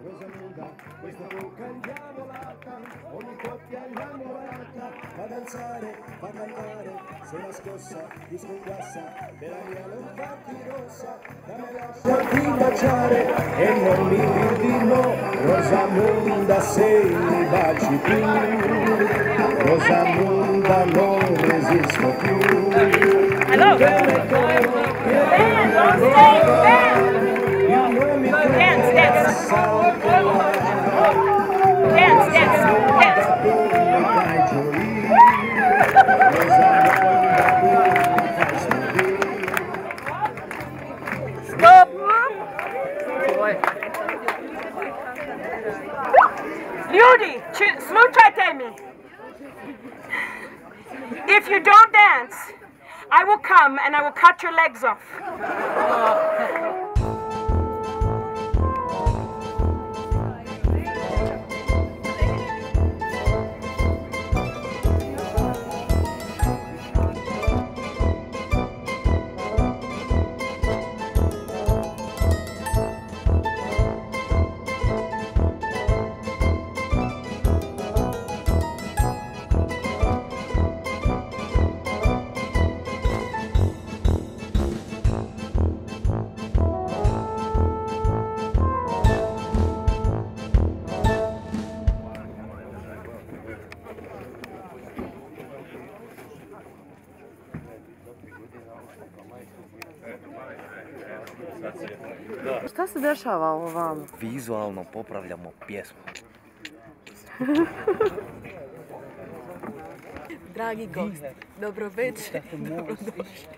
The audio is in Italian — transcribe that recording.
Rosalinda, questa bocca indiavolata, ogni coppia innamorata, fa danzare, fa cantare, se la scossa, ti sconquassa, della mia non farti rossa, dammi lasciati baciare e non mi dir di no, Rosamunda se mi baci tu, Rosamunda non resisto più. Cup! Boy. Ljudi, me. If you don't dance, I will come and I will cut your legs off. Šta se dešava ovamo? Vizualno popravljamo pjesmu. Dragi gost, dobro večer, dobrodošli.